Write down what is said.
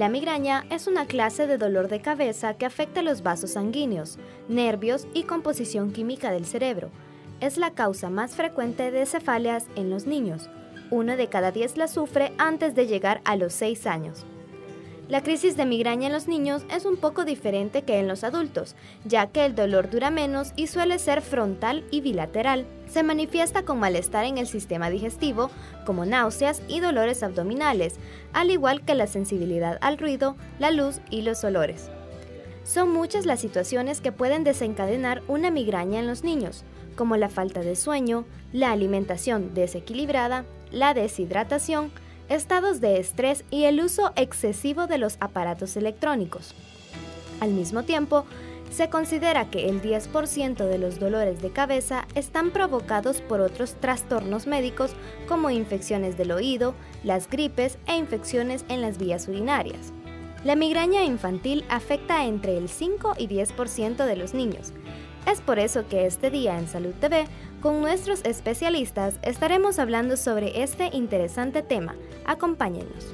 La migraña es una clase de dolor de cabeza que afecta los vasos sanguíneos, nervios y composición química del cerebro. Es la causa más frecuente de cefaleas en los niños. Uno de cada diez la sufre antes de llegar a los 6 años. La crisis de migraña en los niños es un poco diferente que en los adultos, ya que el dolor dura menos y suele ser frontal y bilateral. Se manifiesta con malestar en el sistema digestivo, como náuseas y dolores abdominales, al igual que la sensibilidad al ruido, la luz y los olores. Son muchas las situaciones que pueden desencadenar una migraña en los niños, como la falta de sueño, la alimentación desequilibrada, la deshidratación, estados de estrés y el uso excesivo de los aparatos electrónicos. Al mismo tiempo, se considera que el 10% de los dolores de cabeza están provocados por otros trastornos médicos como infecciones del oído, las gripes e infecciones en las vías urinarias. La migraña infantil afecta entre el 5 y 10% de los niños. Es por eso que este día en Salud TV con nuestros especialistas estaremos hablando sobre este interesante tema. Acompáñenos.